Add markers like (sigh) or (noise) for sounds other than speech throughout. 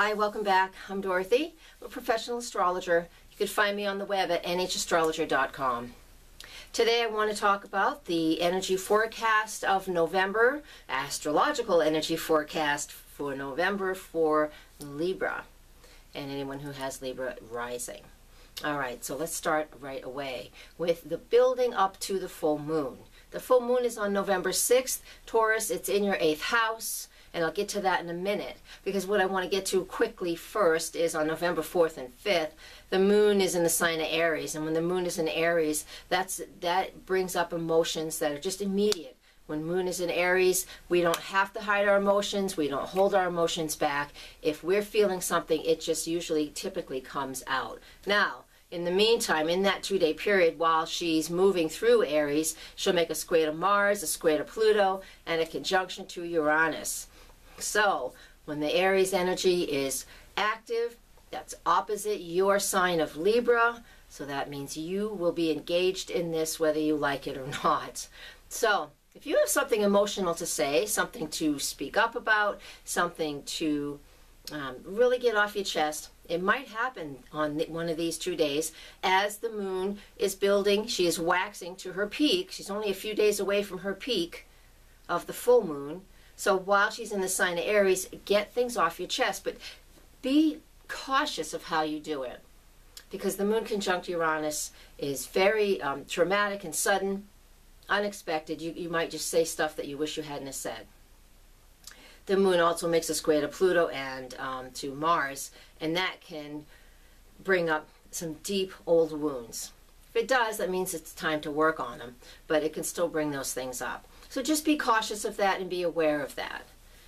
Hi, welcome back. I'm Dorothy. I'm a professional astrologer. You can find me on the web at nhastrologer.com. Today I want to talk about the energy forecast of November, astrological energy forecast for November for Libra and anyone who has Libra rising. All right, so let's start right away with the building up to the full moon. The full moon is on November 6th. Taurus, it's in your eighth house and I'll get to that in a minute because what I want to get to quickly first is on November 4th and 5th the moon is in the sign of Aries and when the moon is in Aries that's that brings up emotions that are just immediate when moon is in Aries, we don't have to hide our emotions. We don't hold our emotions back. If we're feeling something, it just usually typically comes out. Now, in the meantime, in that two day period, while she's moving through Aries, she'll make a square to Mars, a square to Pluto, and a conjunction to Uranus. So when the Aries energy is active, that's opposite your sign of Libra. So that means you will be engaged in this whether you like it or (laughs) not. So if you have something emotional to say, something to speak up about, something to um, really get off your chest, it might happen on one of these two days as the moon is building. She is waxing to her peak. She's only a few days away from her peak of the full moon. So while she's in the sign of Aries, get things off your chest, but be cautious of how you do it. Because the moon conjunct Uranus is very um, traumatic and sudden, unexpected. You, you might just say stuff that you wish you hadn't said. The moon also makes a square to Pluto and um, to Mars, and that can bring up some deep old wounds. If it does, that means it's time to work on them, but it can still bring those things up. So just be cautious of that and be aware of that.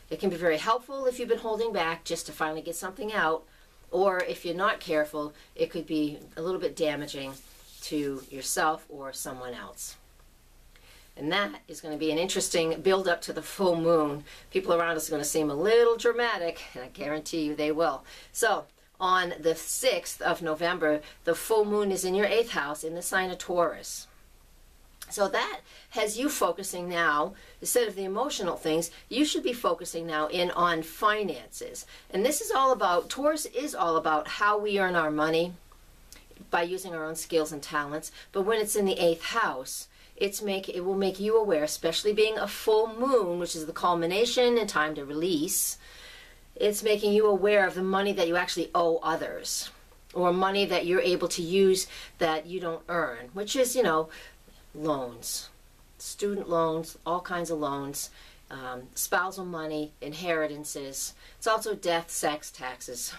It can be very helpful if you've been holding back just to finally get something out, or if you're not careful, it could be a little bit damaging to yourself or someone else. And that is going to be an interesting build up to the full moon. People around us are going to seem a little dramatic, and I guarantee you they will. So, on the 6th of November, the full moon is in your eighth house in the sign of Taurus. So that has you focusing now, instead of the emotional things, you should be focusing now in on finances. And this is all about, Taurus is all about how we earn our money by using our own skills and talents. But when it's in the eighth house, it's make it will make you aware, especially being a full moon, which is the culmination and time to release. It's making you aware of the money that you actually owe others or money that you're able to use that you don't earn, which is, you know, loans, student loans, all kinds of loans, um, spousal money, inheritances. It's also death, sex, taxes.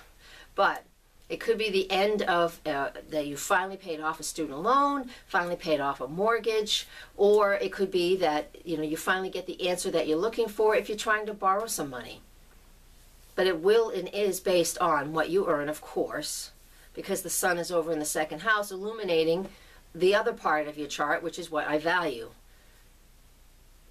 But it could be the end of uh, that you finally paid off a student loan, finally paid off a mortgage, or it could be that you know you finally get the answer that you're looking for if you're trying to borrow some money. But it will and is based on what you earn, of course, because the sun is over in the second house, illuminating the other part of your chart, which is what I value.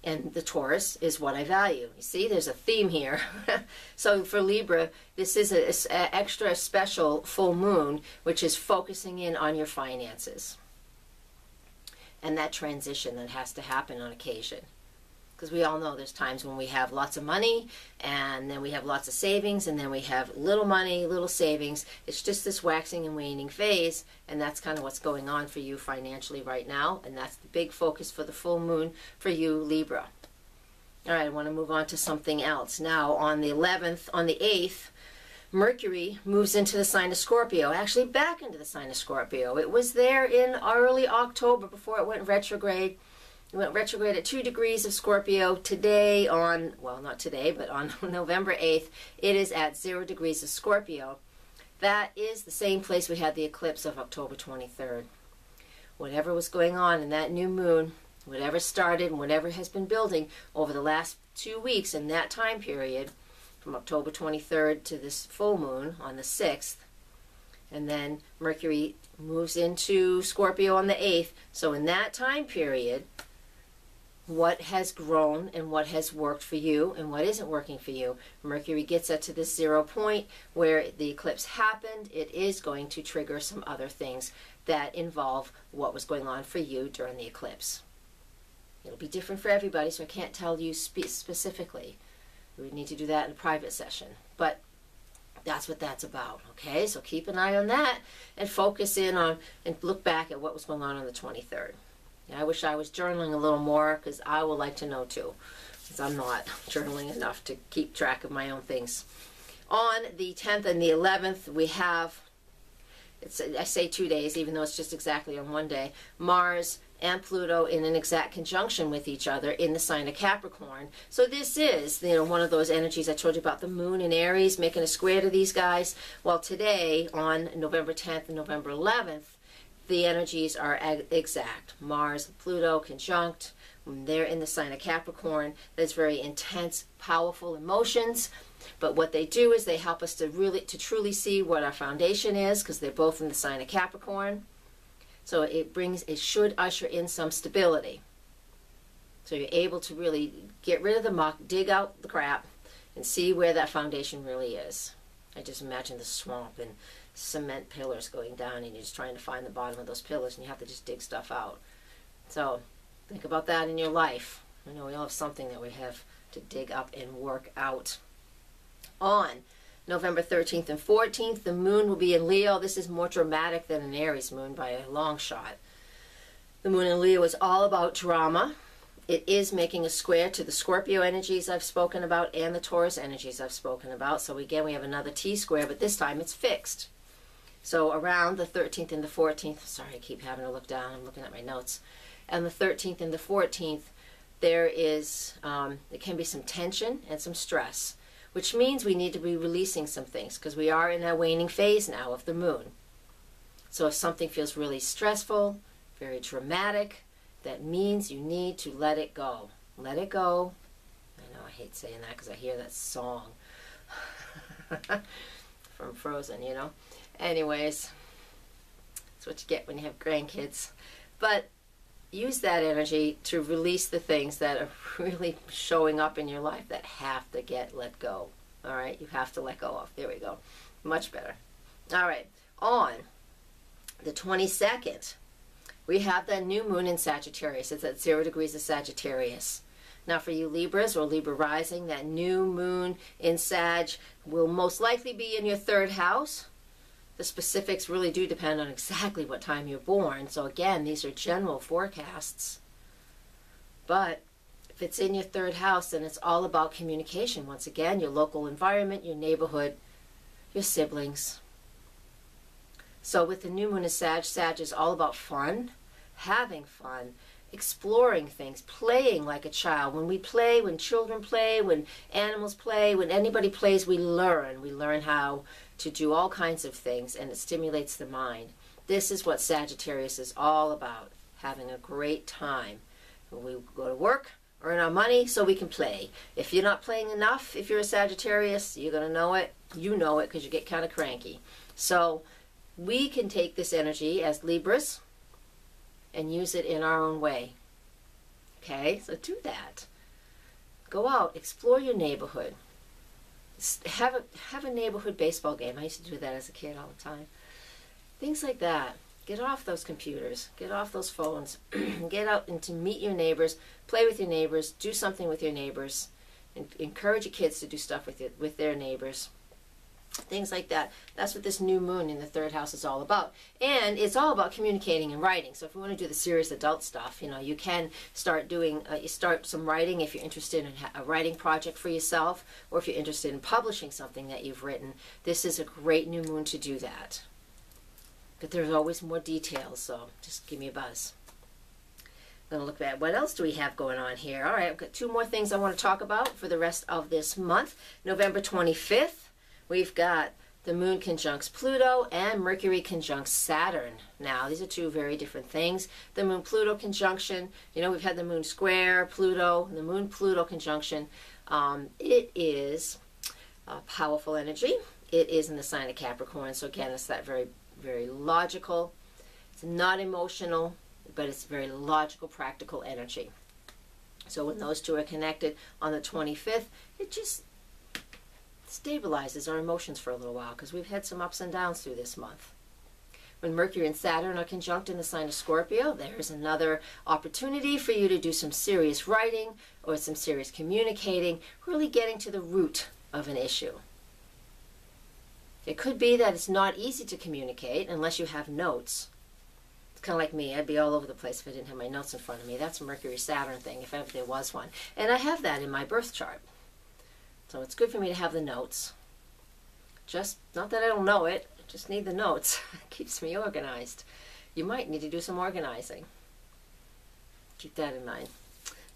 And the Taurus is what I value. You see, there's a theme here. (laughs) so for Libra, this is an extra special full moon, which is focusing in on your finances. And that transition that has to happen on occasion because we all know there's times when we have lots of money and then we have lots of savings and then we have little money, little savings. It's just this waxing and waning phase and that's kind of what's going on for you financially right now and that's the big focus for the full moon for you Libra. All right, I want to move on to something else. Now on the 11th, on the 8th, Mercury moves into the sign of Scorpio, actually back into the sign of Scorpio. It was there in early October before it went retrograde it went retrograde at 2 degrees of Scorpio. Today on, well, not today, but on (laughs) November 8th, it is at 0 degrees of Scorpio. That is the same place we had the eclipse of October 23rd. Whatever was going on in that new moon, whatever started and whatever has been building over the last two weeks in that time period, from October 23rd to this full moon on the 6th, and then Mercury moves into Scorpio on the 8th. So in that time period, what has grown and what has worked for you and what isn't working for you. Mercury gets up to this zero point where the eclipse happened. It is going to trigger some other things that involve what was going on for you during the eclipse. It'll be different for everybody, so I can't tell you spe specifically. We need to do that in a private session. But That's what that's about. Okay, so keep an eye on that and focus in on and look back at what was going on on the 23rd. I wish I was journaling a little more because I would like to know too, because I'm not journaling enough to keep track of my own things. On the 10th and the 11th, we have, it's I say two days, even though it's just exactly on one day, Mars and Pluto in an exact conjunction with each other in the sign of Capricorn. So this is, you know, one of those energies I told you about the moon in Aries making a square to these guys. Well, today on November 10th and November 11th, the energies are exact. Mars, Pluto conjunct. They're in the sign of Capricorn. That's very intense, powerful emotions. But what they do is they help us to really, to truly see what our foundation is, because they're both in the sign of Capricorn. So it brings, it should usher in some stability. So you're able to really get rid of the muck, dig out the crap, and see where that foundation really is. I just imagine the swamp and cement pillars going down, and you're just trying to find the bottom of those pillars, and you have to just dig stuff out. So think about that in your life. I know we all have something that we have to dig up and work out. On November 13th and 14th. The moon will be in Leo. This is more dramatic than an Aries moon by a long shot. The moon in Leo is all about drama. It is making a square to the Scorpio energies I've spoken about and the Taurus energies I've spoken about. So again, we have another T square, but this time it's fixed. So around the 13th and the 14th, sorry, I keep having to look down. I'm looking at my notes. And the 13th and the 14th, there is, um, there can be some tension and some stress which means we need to be releasing some things because we are in that waning phase now of the moon. So if something feels really stressful, very dramatic, that means you need to let it go. Let it go. I know I hate saying that because I hear that song (laughs) from Frozen, you know. Anyways, that's what you get when you have grandkids. But use that energy to release the things that are (laughs) really showing up in your life that have to get let go. All right, you have to let go of. There we go. Much better. All right, on the 22nd, we have that new moon in Sagittarius. It's at zero degrees of Sagittarius. Now, for you Libras or Libra rising, that new moon in Sag will most likely be in your third house. The specifics really do depend on exactly what time you're born. So again, these are general forecasts. But if it's in your third house, then it's all about communication. Once again, your local environment, your neighborhood, your siblings. So with the new moon of Sag, Sag is all about fun, having fun, exploring things, playing like a child. When we play, when children play, when animals play, when anybody plays, we learn. We learn how to do all kinds of things and it stimulates the mind. This is what Sagittarius is all about, having a great time. We go to work, earn our money so we can play. If you're not playing enough, if you're a Sagittarius, you're going to know it. You know it because you get kind of cranky. So we can take this energy as Libras and use it in our own way. Okay, so do that. Go out, explore your neighborhood have a have a neighborhood baseball game. I used to do that as a kid all the time. Things like that. Get off those computers. Get off those phones. (clears throat) get out and to meet your neighbors. Play with your neighbors. Do something with your neighbors. And encourage your kids to do stuff with it, with their neighbors things like that. That's what this new moon in the third house is all about. And it's all about communicating and writing. So if you want to do the serious adult stuff, you know, you can start doing, uh, you start some writing if you're interested in a writing project for yourself, or if you're interested in publishing something that you've written. This is a great new moon to do that. But there's always more details, so just give me a buzz. I'm going to look at what else do we have going on here. All right, I've got two more things I want to talk about for the rest of this month. November 25th, we've got the moon conjuncts Pluto and Mercury conjuncts Saturn. Now, these are two very different things. The moon Pluto conjunction, you know, we've had the moon square, Pluto, the moon Pluto conjunction. Um, it is a powerful energy. It is in the sign of Capricorn, so again, it's that very, very logical. It's not emotional, but it's very logical, practical energy. So when those two are connected on the 25th, it just stabilizes our emotions for a little while because we've had some ups and downs through this month. When Mercury and Saturn are conjunct in the sign of Scorpio, there's another opportunity for you to do some serious writing or some serious communicating, really getting to the root of an issue. It could be that it's not easy to communicate unless you have notes. It's kind of like me. I'd be all over the place if I didn't have my notes in front of me. That's a Mercury Saturn thing, if ever there was one. And I have that in my birth chart. So it's good for me to have the notes. Just, not that I don't know it, I just need the notes. (laughs) it keeps me organized. You might need to do some organizing. Keep that in mind.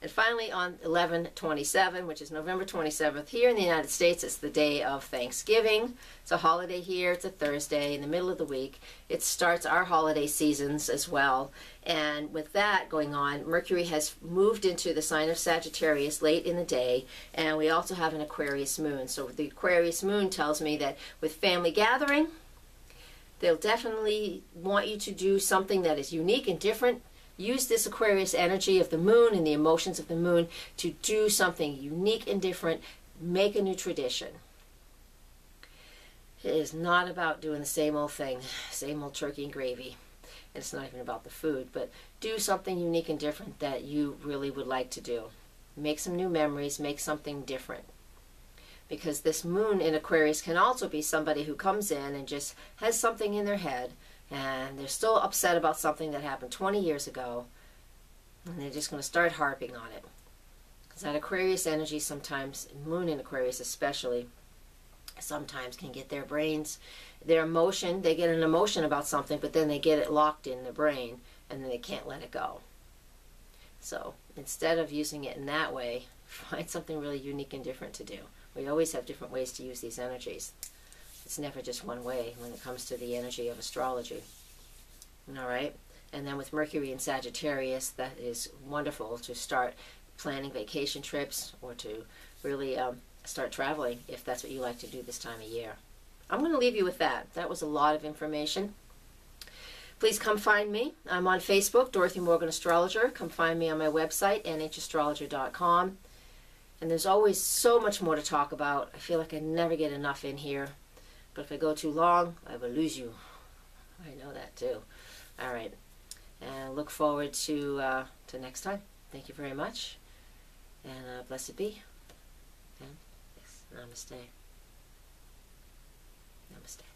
And finally, on 11/27, which is November 27th, here in the United States, it's the day of Thanksgiving. It's a holiday here. It's a Thursday in the middle of the week. It starts our holiday seasons as well. And with that going on, Mercury has moved into the sign of Sagittarius late in the day, and we also have an Aquarius moon. So the Aquarius moon tells me that with family gathering, they'll definitely want you to do something that is unique and different use this Aquarius energy of the moon and the emotions of the moon to do something unique and different, make a new tradition. It is not about doing the same old thing, same old turkey and gravy. And it's not even about the food, but do something unique and different that you really would like to do. Make some new memories, make something different. Because this moon in Aquarius can also be somebody who comes in and just has something in their head and they're still upset about something that happened 20 years ago and they're just going to start harping on it. Because that aquarius energy sometimes moon in aquarius especially sometimes can get their brains their emotion they get an emotion about something but then they get it locked in the brain and then they can't let it go. So instead of using it in that way (laughs) find something really unique and different to do. We always have different ways to use these energies it's never just one way when it comes to the energy of astrology. All right? And then with Mercury in Sagittarius, that is wonderful to start planning vacation trips or to really um, start traveling if that's what you like to do this time of year. I'm going to leave you with that. That was a lot of information. Please come find me. I'm on Facebook, Dorothy Morgan Astrologer. Come find me on my website, nhastrologer.com. And there's always so much more to talk about. I feel like I never get enough in here. But if I go too long, I will lose you. I know that too. All right. And look forward to, uh, to next time. Thank you very much. And uh, blessed be. And yes, namaste. Namaste.